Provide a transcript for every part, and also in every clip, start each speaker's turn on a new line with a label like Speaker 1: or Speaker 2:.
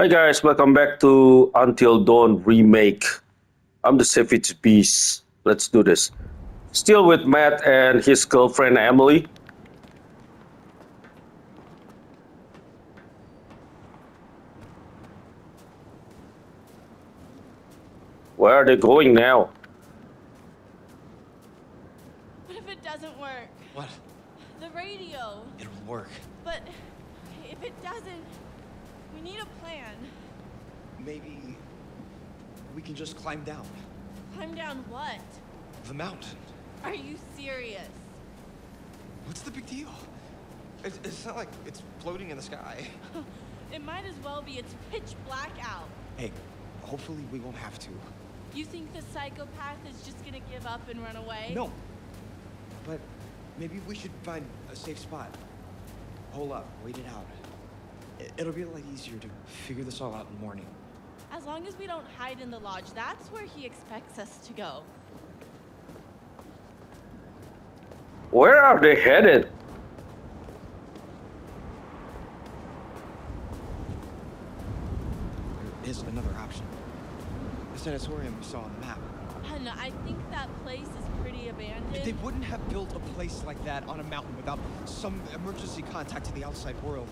Speaker 1: Hi guys, welcome back to Until Dawn remake. I'm the Savage Beast. Let's do this. Still with Matt and his girlfriend Emily. Where are they going now?
Speaker 2: What if it doesn't work?
Speaker 3: What?
Speaker 2: The radio.
Speaker 3: It'll work.
Speaker 2: But if it doesn't, we need a plan.
Speaker 3: Maybe we can just climb down
Speaker 2: Climb down what?
Speaker 3: the mountain.
Speaker 2: Are you serious?
Speaker 3: What's the big deal? It's, it's not like it's floating in the sky.
Speaker 2: It might as well be. It's pitch black out.
Speaker 3: Hey, hopefully we won't have to.
Speaker 2: You think the psychopath is just gonna give up and run away?
Speaker 3: No. But maybe we should find a safe spot. Hold up, wait it out. It- It'll be a lot easier to figure this all out in the morning.
Speaker 2: As long as we don't hide in the lodge, that's where he expects us to go.
Speaker 1: Where are they headed?
Speaker 3: There is another option. The sanatorium we saw on the map.
Speaker 2: And I think that place is pretty abandoned.
Speaker 3: They wouldn't have built a place like that on a mountain without some emergency contact to the outside world.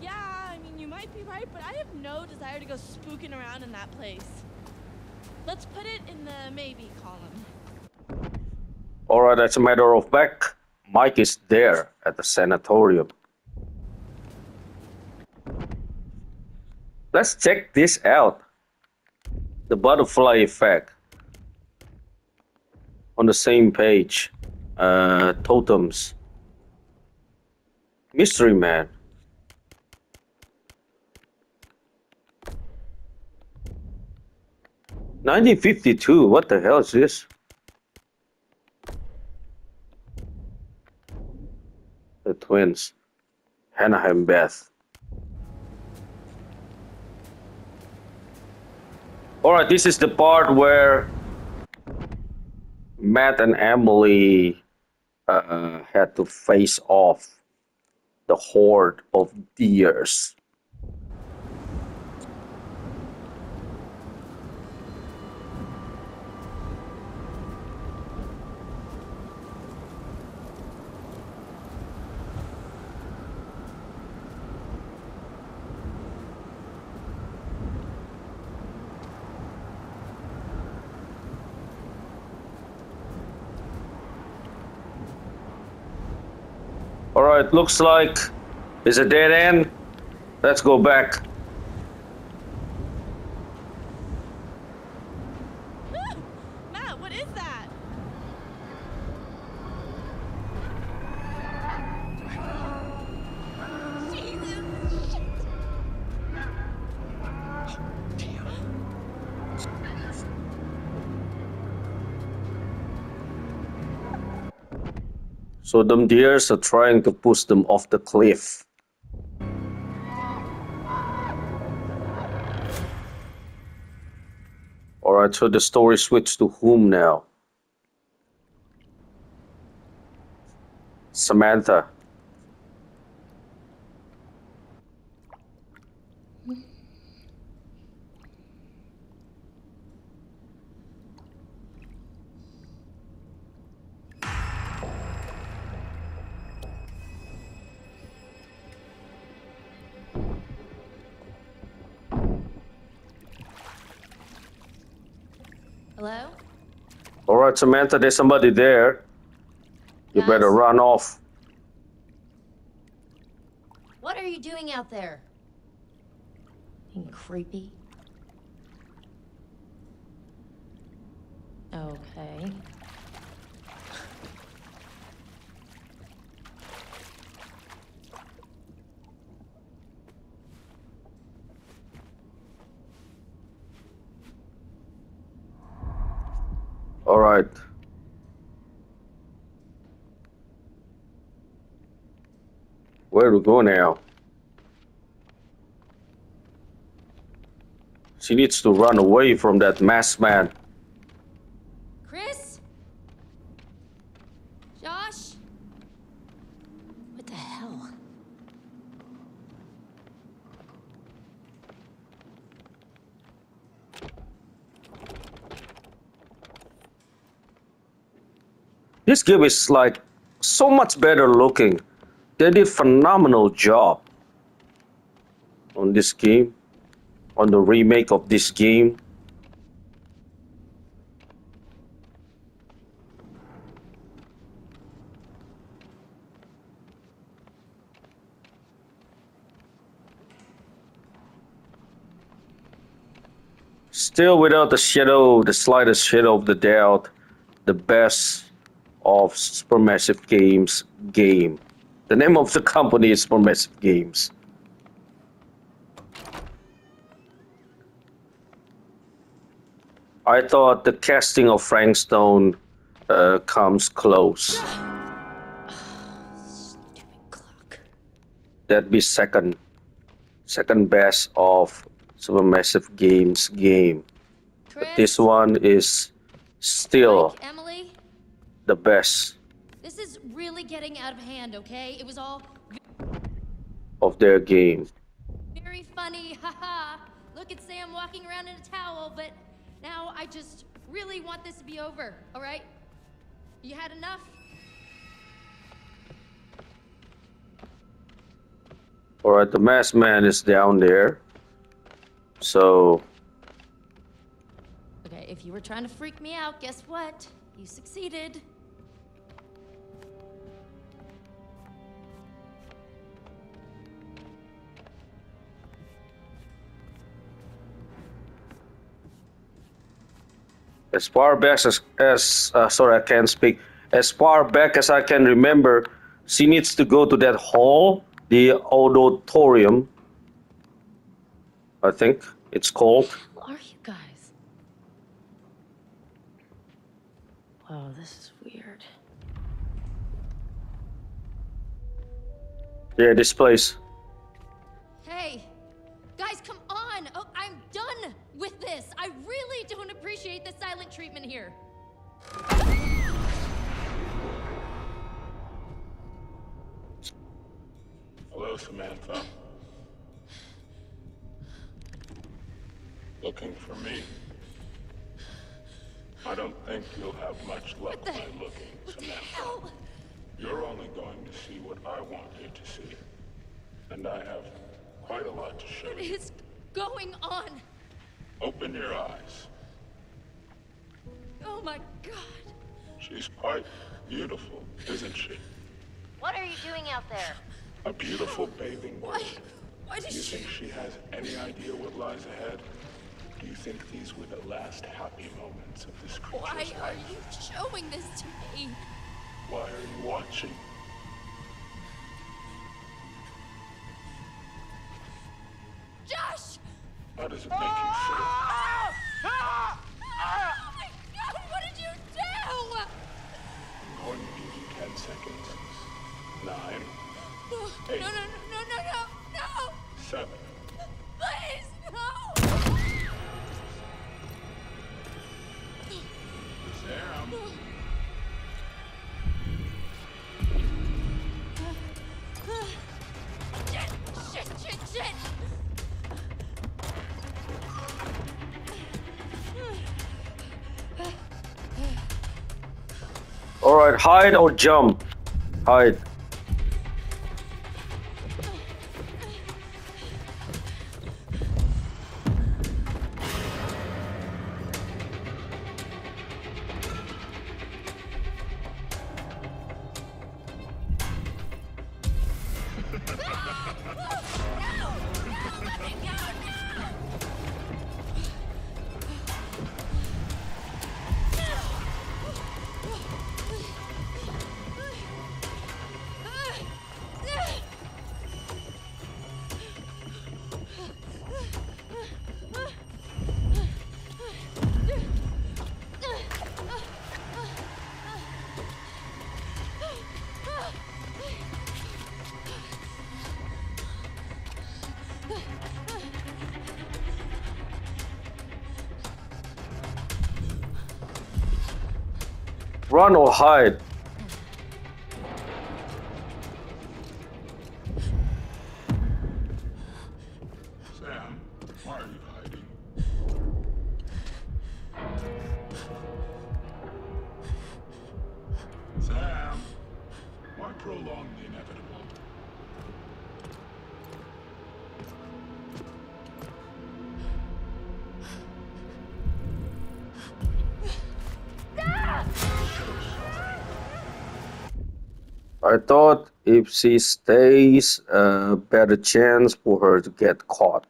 Speaker 2: Yeah, I mean, you might be right, but I have no desire to go spooking around in that place. Let's put it in the maybe column.
Speaker 1: Alright, as a matter of fact, Mike is there at the sanatorium. Let's check this out. The butterfly effect. On the same page. Uh, totems. Mystery Man. Nineteen fifty two, what the hell is this? The twins. Hannah and Beth. Alright, this is the part where Matt and Emily uh, had to face off the horde of deers. Alright, looks like it's a dead end. Let's go back.
Speaker 2: Matt, what is that?
Speaker 1: So them deers are trying to push them off the cliff. Alright, so the story switched to whom now? Samantha.
Speaker 4: Hello?
Speaker 1: Alright, Samantha, there's somebody there. You better run off.
Speaker 4: What are you doing out there? Being creepy? Okay.
Speaker 1: Alright. Where do we go now? She needs to run away from that masked man.
Speaker 4: Chris? Josh? What the hell?
Speaker 1: This game is like so much better looking. They did phenomenal job on this game, on the remake of this game. Still without the shadow, the slightest shadow of the doubt, the best of Supermassive Games game. The name of the company is Supermassive Games. I thought the casting of Frank Stone uh, comes close. That'd be second, second best of Supermassive Games game.
Speaker 4: Chris,
Speaker 1: This one is still the best
Speaker 4: this is really getting out of hand, okay? It was all
Speaker 1: of their game.
Speaker 4: very funny, haha. Look at Sam walking around in a towel, but now I just really want this to be over, alright? You had enough?
Speaker 1: All right, the masked man is down there. So
Speaker 4: Okay, if you were trying to freak me out, guess what? You succeeded.
Speaker 1: As far back as, as uh, sorry, I can't speak. As far back as I can remember, she needs to go to that hall, the auditorium. I think it's called.
Speaker 4: Who are you guys? Whoa, this is weird.
Speaker 1: Yeah, this place.
Speaker 5: Hello, Samantha. Looking for me? I don't think you'll have much luck
Speaker 4: the-
Speaker 5: by looking,
Speaker 4: What the
Speaker 5: Samantha.
Speaker 4: hell?
Speaker 5: You're only going to see what I want you to see. And I have quite a lot to show
Speaker 4: What
Speaker 5: you.
Speaker 4: is going on?
Speaker 5: Open your eyes.
Speaker 4: Oh my god.
Speaker 5: She's quite beautiful, isn't she?
Speaker 4: What are you doing out there?
Speaker 5: A beautiful bathing
Speaker 4: Why?
Speaker 5: bird.
Speaker 4: Why
Speaker 5: Do you
Speaker 4: she.
Speaker 5: think she has any idea what lies ahead? Do you think these were the last happy moments of this creature's
Speaker 4: Why are you showing this to me?
Speaker 5: Why are you watching?
Speaker 4: Josh!
Speaker 5: How does it make you feel?
Speaker 4: Oh my god, what did you do?
Speaker 5: I'm going to give you 10 seconds. Nine,
Speaker 4: No, no, no, no, no, no, no!
Speaker 5: seven,
Speaker 4: Please, no!
Speaker 5: Sam.
Speaker 4: Shit, shit, shit, shit!
Speaker 1: All right, hide or jump. Hide. Run or hide.
Speaker 5: Sam, why are you hiding? Sam, why prolong the inevitable.
Speaker 1: I thought if she stays, a better chance for her to get caught.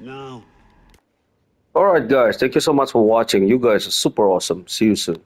Speaker 6: No.
Speaker 1: Alright guys, thank you so much for watching. You guys are super awesome. See you soon.